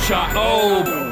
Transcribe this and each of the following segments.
shot, oh.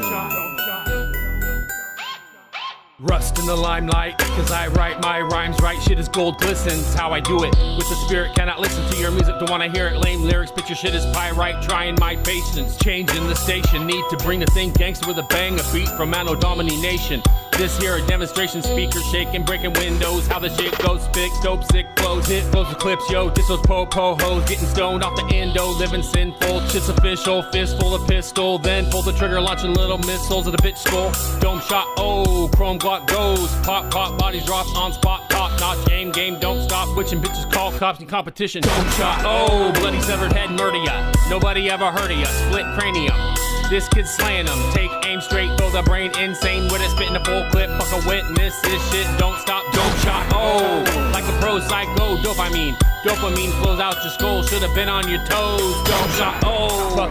Rust in the limelight, cause I write my rhymes right. Shit is gold glistens, how I do it. With the spirit, cannot listen to your music, don't wanna hear it. Lame lyrics, picture shit is pyrite. Trying my patience, changing the station. Need to bring the thing gangster with a bang, a beat from Anno Domini Nation. This here a demonstration, speaker shaking, breaking windows. How the shit goes, spick, dope, sick flows, hit flows with clips, yo. This was po po hoes, getting stoned off the endo, living sinful. Shit's official, fist full of pistol. Then pull the trigger, launching little missiles at the bitch skull. Dome shot, oh, chrome glock goes. Pop, pop, bodies drop on spot, top notch game, game, don't stop. Witching bitches call cops in competition. Dome shot, oh, bloody severed head, murder ya. Nobody ever heard of ya, split cranium. This kid slaying them. Take aim straight, throw the brain insane with it, spitting a full clip. Fuck a witness, this shit don't stop. Dome shot, oh, like a pro psycho. Dope, I mean, dopamine flows out your skull. Should have been on your toes. Dope shot,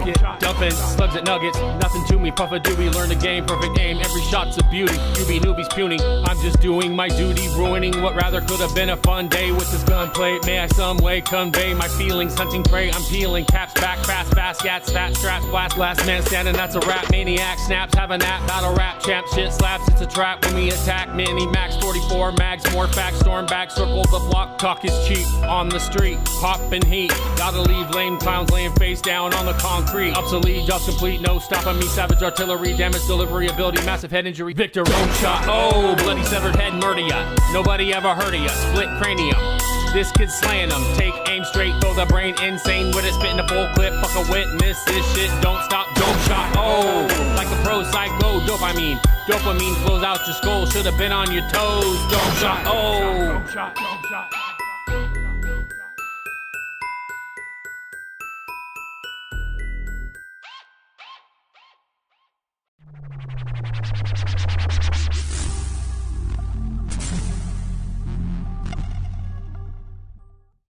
fuck it, dumping slugs at nuggets. Nothing to me, puff a doobie, learn the game, perfect aim. Every shot's a beauty. You be newbies puny. I'm just doing my duty, ruining what rather could have been a fun day with this gunplay. May I some way convey my feelings, hunting prey. I'm peeling caps back fast, fast, gats, fat straps, blast, last man standing. That's a rap maniac. Snaps, have a nap, battle rap, champ shit slaps. It's a trap when we attack. Mini max 44 mags, more facts, storm back, circle the block. Talk is cheap on the street, popping heat. Gotta leave lame clowns laying face down on the concrete. Obsolete, just complete, no stopping me. Savage artillery, damage delivery ability, massive head injury. Victor, own shot. Oh, bloody severed head, murder ya. Nobody ever heard of ya. Split cranium. This kid's slaying them. Take aim straight, throw the brain insane with it, spitting a full clip. Fuck a witness, this shit don't stop. Dome shot, oh, like a pro psycho. Dope, I mean, dopamine flows out your skull. Should have been on your toes. Dope shot, oh. Dope shot, dope shot.